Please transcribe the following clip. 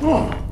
啊